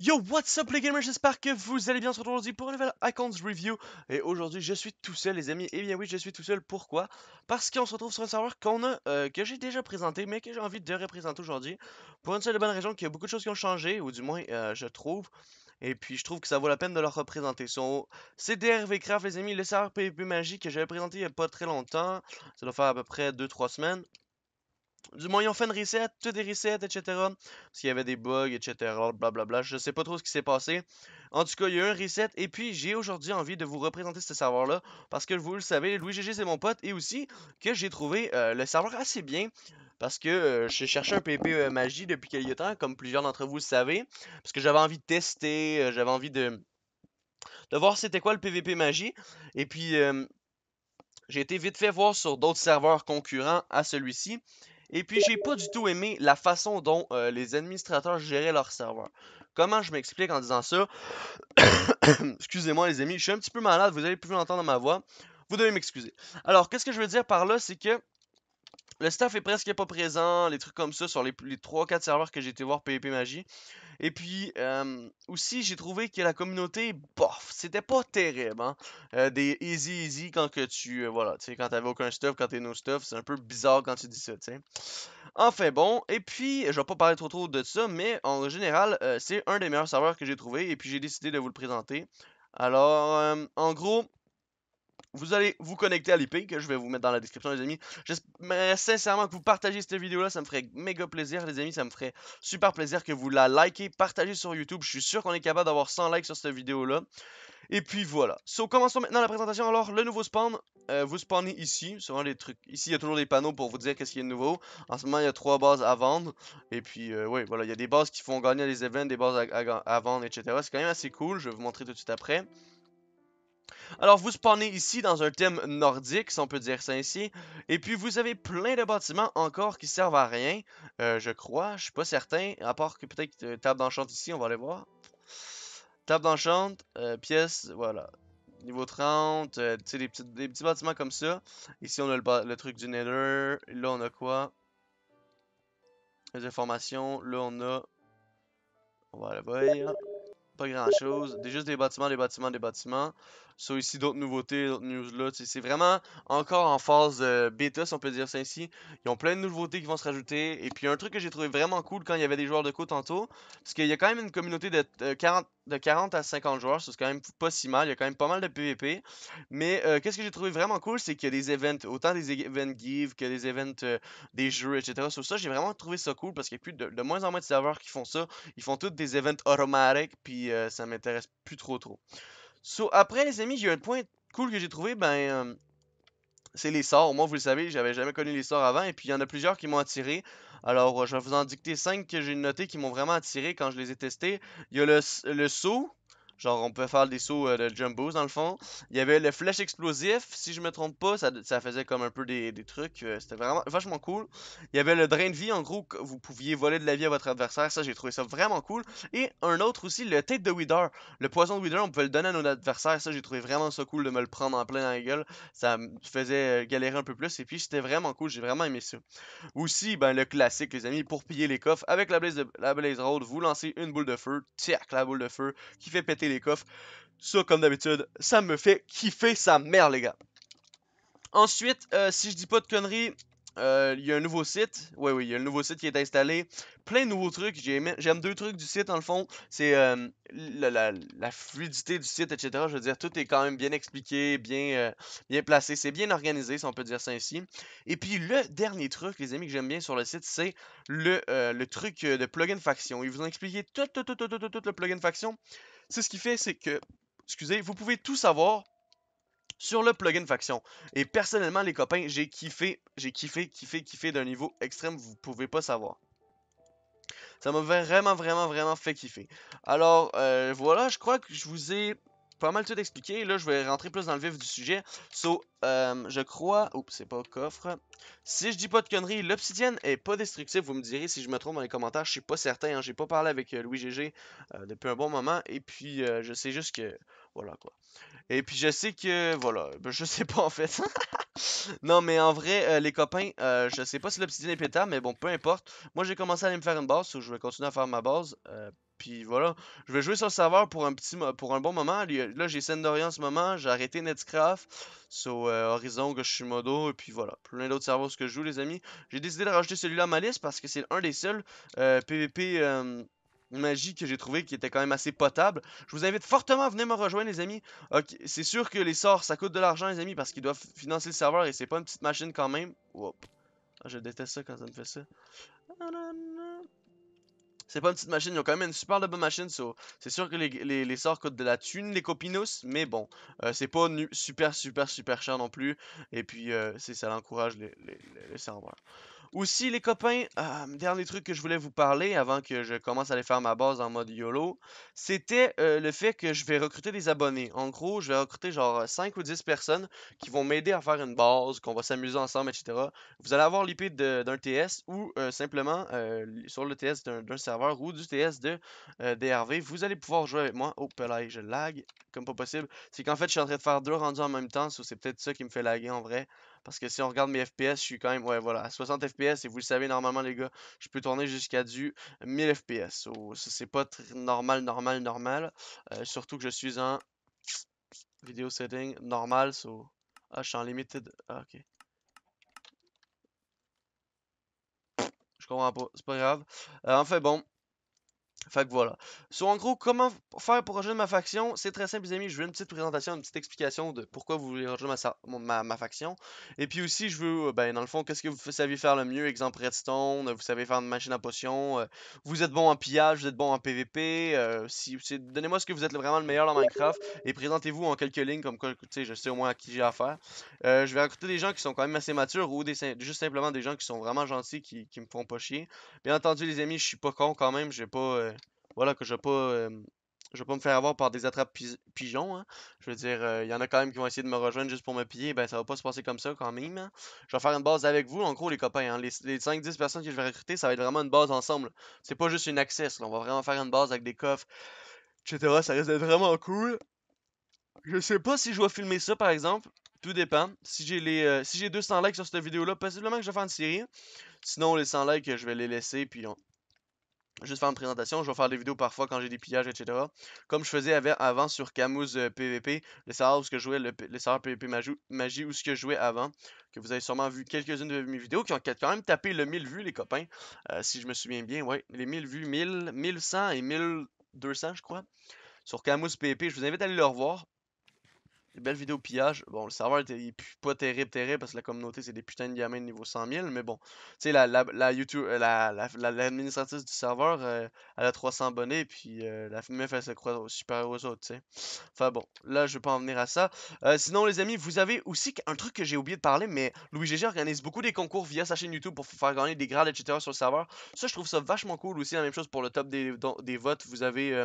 Yo, what's up les gamers, j'espère que vous allez bien aujourd'hui pour un nouvel Icons Review. Et aujourd'hui je suis tout seul les amis, et eh bien oui je suis tout seul, pourquoi? Parce qu'on se retrouve sur un serveur qu'on euh, que j'ai déjà présenté mais que j'ai envie de représenter aujourd'hui. Pour une seule bonne raison qu'il y a beaucoup de choses qui ont changé, ou du moins euh, je trouve. Et puis je trouve que ça vaut la peine de leur représenter. C'est DRV Craft les amis, le serveur PvP Magie que j'avais présenté il n'y a pas très longtemps, ça doit faire à peu près 2-3 semaines du moins, ils ont fait une reset, tout des resets, etc. Parce qu'il y avait des bugs, etc. Blablabla. Je sais pas trop ce qui s'est passé. En tout cas, il y a eu un reset. Et puis, j'ai aujourd'hui envie de vous représenter ce serveur-là. Parce que vous le savez, Louis GG, c'est mon pote. Et aussi, que j'ai trouvé euh, le serveur assez bien. Parce que euh, je cherchais un PP euh, magie depuis quelques temps, comme plusieurs d'entre vous le savez. Parce que j'avais envie de tester, j'avais envie de, de voir c'était quoi le PVP magie. Et puis, j'ai été vite fait voir sur d'autres serveurs concurrents à celui-ci. Et puis, j'ai pas du tout aimé la façon dont euh, les administrateurs géraient leur serveur. Comment je m'explique en disant ça? Excusez-moi, les amis, je suis un petit peu malade, vous allez plus entendre ma voix. Vous devez m'excuser. Alors, qu'est-ce que je veux dire par là? C'est que le staff est presque pas présent, les trucs comme ça sur les, les 3-4 serveurs que j'ai été voir PvP Magie. Et puis, aussi, j'ai trouvé que la communauté, bof, c'était pas terrible. Hein? Des easy easy quand que tu, voilà, tu sais, quand t'avais aucun stuff, quand t'es no stuff, c'est un peu bizarre quand tu dis ça, tu sais. Enfin bon, et puis, je vais pas parler trop trop de ça, mais en général, c'est un des meilleurs serveurs que j'ai trouvé, et puis j'ai décidé de vous le présenter. Alors, en gros, vous allez vous connecter à l'IP que je vais vous mettre dans la description les amis. J'espère sincèrement que vous partagez cette vidéo là, ça me ferait méga plaisir les amis, ça me ferait super plaisir que vous la likez, partagez sur YouTube. Je suis sûr qu'on est capable d'avoir 100 likes sur cette vidéo là. Et puis voilà. So, commençons maintenant la présentation. Alors, le nouveau spawn, euh, vous spawnez ici. Souvent les trucs. Ici, il y a toujours des panneaux pour vous dire qu'est-ce a de nouveau. En ce moment, il y a trois bases à vendre. Et puis, euh, oui, voilà, il y a des bases qui font gagner des events, des bases à vendre, etc. C'est quand même assez cool. Je vais vous montrer tout de suite après. Alors, vous spawnez ici dans un thème nordique, si on peut dire ça ainsi. Et puis, vous avez plein de bâtiments encore qui servent à rien, euh, je crois. Je suis pas certain, à part que peut-être euh, table d'enchant ici, on va aller voir. Table d'enchant, euh, pièce, voilà. Niveau 30, tu sais, des petits, des petits bâtiments comme ça. Ici, on a le, truc du Nether. Là, on a quoi? Les informations. Là, on a... On va aller voir. Pas grand chose. Juste des bâtiments, des bâtiments, des bâtiments. So ici d'autres nouveautés, d'autres news là. C'est vraiment encore en phase euh, bêta, si on peut dire ça ainsi. Ils ont plein de nouveautés qui vont se rajouter. Et puis un truc que j'ai trouvé vraiment cool quand il y avait des joueurs de co tantôt, parce qu'il y a quand même une communauté de, 40, de 40 à 50 joueurs, c'est quand même pas si mal. Il y a quand même pas mal de PVP. Mais euh, qu'est-ce que j'ai trouvé vraiment cool, c'est qu'il y a des events, autant des events give que des events euh, des jeux, etc. Sur ça, j'ai vraiment trouvé ça cool parce qu'il y a plus de, de, moins en moins de serveurs qui font ça. Ils font tous des events automatiques, puis ça m'intéresse plus trop trop. Après, les amis, j'ai un point cool que j'ai trouvé, ben, euh, c'est les sorts. Moi, vous le savez, j'avais jamais connu les sorts avant, et puis il y en a plusieurs qui m'ont attiré. Alors, je vais vous en dicter 5 que j'ai notés qui m'ont vraiment attiré quand je les ai testés. Il y a le, le saut, Genre, on peut faire des sauts euh, de jumbo dans le fond. Il y avait le flèche explosif, si je me trompe pas, ça, faisait comme un peu des, trucs. Euh, c'était vraiment vachement cool. Il y avait le drain de vie, en gros, vous pouviez voler de la vie à votre adversaire. Ça, j'ai trouvé ça vraiment cool. Et un autre aussi, le tête de Wither. Le poison de Wither, on pouvait le donner à nos adversaires. Ça, j'ai trouvé vraiment ça cool de me le prendre en plein dans la gueule. Ça me faisait euh, galérer un peu plus. Et puis, c'était vraiment cool. J'ai vraiment aimé ça. Aussi, ben, le classique, les amis, pour piller les coffres. Avec la Blaze, de, la blaze Road, vous lancez une boule de feu. Tiac, la boule de feu qui fait péter coffres. Ça, comme d'habitude, ça me fait kiffer sa mère, les gars. Ensuite, euh, si je dis pas de conneries, euh, il y a un nouveau site. Oui, oui, il y a un nouveau site qui est installé. Plein de nouveaux trucs. J'aime deux trucs du site, dans le fond. C'est euh, la, fluidité du site, etc. Je veux dire, tout est quand même bien expliqué, bien, bien placé. C'est bien organisé, si on peut dire ça ainsi. Et puis, le dernier truc, les amis, que j'aime bien sur le site, c'est le, le truc de plugin faction. Ils vous ont expliqué tout, tout, tout, tout, tout, tout, le plugin faction. C'est ce qui fait, c'est que, excusez, vous pouvez tout savoir sur le plugin faction. Et personnellement, les copains, j'ai kiffé, j'ai kiffé, kiffé, kiffé d'un niveau extrême, vous pouvez pas savoir. Ça m'a vraiment, vraiment, vraiment fait kiffer. Alors, euh, voilà, je crois que je vous ai pas mal tout expliqué. Là, je vais rentrer plus dans le vif du sujet. So, euh, je crois... Oups, c'est pas coffre. Si je dis pas de conneries, l'obsidienne est pas destructible. Vous me direz si je me trompe dans les commentaires. Je suis pas certain. Hein. J'ai pas parlé avec euh, Louis GG euh, depuis un bon moment. Et puis, je sais juste que... Voilà, quoi. Et puis, je sais que... Voilà. Ben, je sais pas, en fait. non, mais en vrai, les copains, je sais pas si l'obsidienne est pétable, mais bon, peu importe. Moi, j'ai commencé à aller me faire une base. So je vais continuer à faire ma base. Puis voilà. Je vais jouer sur le serveur pour un bon moment. Là, j'ai Sendori en ce moment, j'ai arrêté Netscraft, sur euh, Horizon, Modo et puis voilà. Plein d'autres serveurs que je joue, les amis. J'ai décidé de rajouter celui-là à ma liste parce que c'est un des seuls PVP euh, magie que j'ai trouvé qui était quand même assez potable. Je vous invite fortement à venir me rejoindre, les amis. c'est sûr que les sorts, ça coûte de l'argent, les amis, parce qu'ils doivent financer le serveur et c'est pas une petite machine quand même. Ah, je déteste ça quand ça me fait ça. C'est pas une petite machine, ils ont quand même une super bonne machine. c'est sûr que les, sorts coûtent de la thune, les copinous, mais bon, euh, c'est pas super, super, super cher non plus. Et puis, euh, ça l'encourage les, les serveurs. Aussi, les copains, euh, dernier truc que je voulais vous parler avant que je commence à aller faire ma base en mode YOLO, c'était euh, le fait que je vais recruter des abonnés. En gros, je vais recruter genre 5 ou 10 personnes qui vont m'aider à faire une base, qu'on va s'amuser ensemble, etc. Vous allez avoir l'IP d'un TS ou euh, simplement sur le TS d'un serveur ou du TS de DRV. Vous allez pouvoir jouer avec moi. Oh, là, je lag comme pas possible. C'est qu'en fait, je suis en train de faire deux rendus en même temps, c'est peut-être ça qui me fait laguer en vrai. Parce que si on regarde mes FPS, je suis quand même, ouais, voilà, à 60 FPS. Et vous le savez, normalement, les gars, je peux tourner jusqu'à du 1000 FPS. ça, c'est pas normal, normal, normal. Euh, surtout que je suis en vidéo setting normal. So... Ah, je suis en limited. Ah, ok. Je comprends pas, c'est pas grave. Euh, enfin bon, fait que voilà. So, en gros, comment faire pour rejoindre ma faction C'est très simple, les amis. Je veux une petite présentation, une petite explication de pourquoi vous voulez rejoindre ma, faction. Et puis aussi, je veux, euh, ben, dans le fond, qu'est-ce que vous savez faire le mieux? Exemple Redstone, vous savez faire une machine à potion, euh, vous êtes bon en pillage, vous êtes bon en PVP. Euh, si, Donnez-moi ce que vous êtes vraiment le meilleur dans Minecraft et présentez-vous en quelques lignes, comme quoi, je sais au moins à qui j'ai affaire. je vais recruter des gens qui sont quand même assez matures ou des, juste simplement des gens qui sont vraiment gentils, qui, qui me font pas chier. Bien entendu, les amis, je suis pas con quand même, j'ai pas voilà, que je je vais pas me faire avoir par des attrapes pigeons. Hein. Je veux dire, il y en a quand même qui vont essayer de me rejoindre juste pour me piller. Ben, ça va pas se passer comme ça quand même. Hein. Je vais faire une base avec vous, en gros, les copains. Hein. Les, 5-10 personnes que je vais recruter, ça va être vraiment une base ensemble. C'est pas juste une access. On va vraiment faire une base avec des coffres, etc. Ça risque d'être vraiment cool. Je sais pas si je vais filmer ça, par exemple. Tout dépend. Si j'ai les si j'ai 200 likes sur cette vidéo-là, possiblement que je vais faire une série. Sinon, les 100 likes, je vais les laisser. Puis on, juste faire une présentation. Je vais faire des vidéos parfois quand j'ai des pillages, etc. Comme je faisais avant sur Camus PVP, euh, le serveur où je jouais, le, serveur PVP Magie, où ce que je jouais avant, que vous avez sûrement vu quelques-unes de mes vidéos qui ont quand même tapé le 1000 vues, les copains. Euh, si je me souviens bien, ouais, les 1000 vues, 1000, 1100 et 1200, je crois. Sur Camus PVP, je vous invite à aller le revoir. Des belles vidéos pillage. Bon, le serveur était pas terrible, terrible, parce que la communauté, c'est des putains de gamins de niveau 100 000. Mais bon, tu sais, la, la, la, YouTube, euh, la, l'administratrice du serveur, euh, elle a 300 abonnés, puis euh, la meuf, elle se croit super aux autres, tu sais. Enfin bon, là, je vais pas en venir à ça. sinon, les amis, vous avez aussi un truc que j'ai oublié de parler, mais Louis GG organise beaucoup des concours via sa chaîne YouTube pour faire gagner des grades, etc. sur le serveur. Ça, je trouve ça vachement cool aussi. La même chose pour le top des, des votes. Vous avez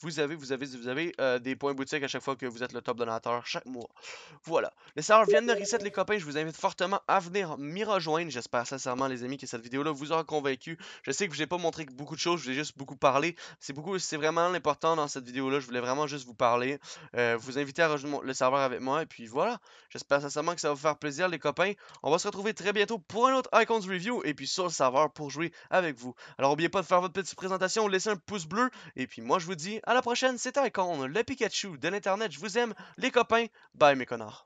vous avez, vous avez, vous avez euh, des points boutiques à chaque fois que vous êtes le top donateur chaque mois. Voilà. Les serveurs viennent de reset, les copains. Je vous invite fortement à venir m'y rejoindre. J'espère sincèrement, les amis, que cette vidéo-là vous aura convaincu. Je sais que je n'ai pas montré beaucoup de choses. Je vous ai juste beaucoup parlé. C'est vraiment l'important dans cette vidéo-là. Je voulais vraiment juste vous parler. Euh, vous inviter à rejoindre le serveur avec moi. Et puis voilà. J'espère sincèrement que ça va vous faire plaisir, les copains. On va se retrouver très bientôt pour un autre Icons Review. Et puis sur le serveur pour jouer avec vous. Alors, n'oubliez pas de faire votre petite présentation. Laissez un pouce bleu. Et puis moi, je vous dis à la prochaine. C'était Icon, le Pikachu de l'internet. Je vous aime, les copains. Bye mes connards.